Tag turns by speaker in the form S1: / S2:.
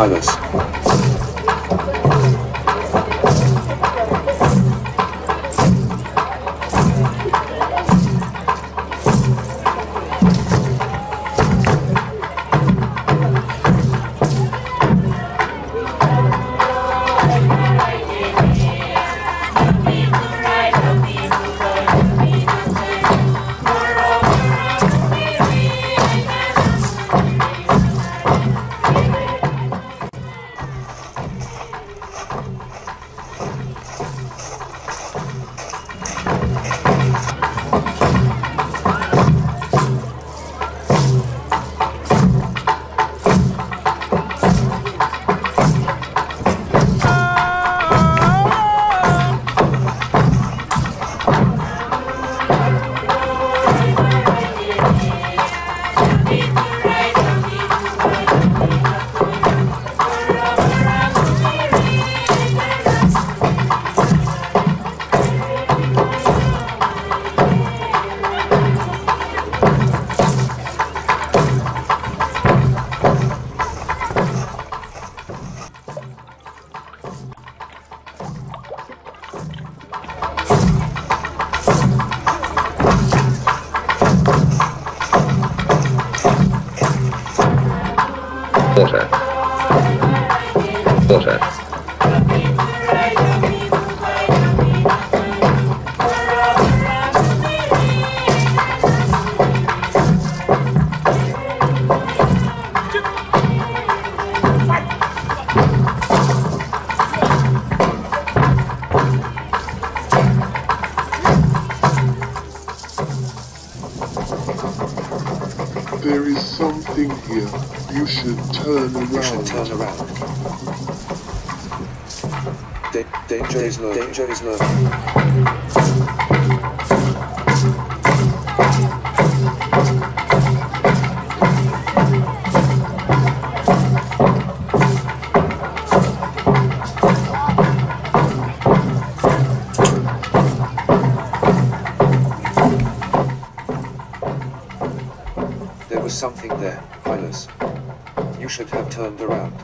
S1: Hylas.
S2: Mozart.
S3: Mozart. Is something here. You should turn
S1: You should
S3: around.
S1: turn around. Da- danger is low. Danger is low. Something there, Hylas. You should have turned around.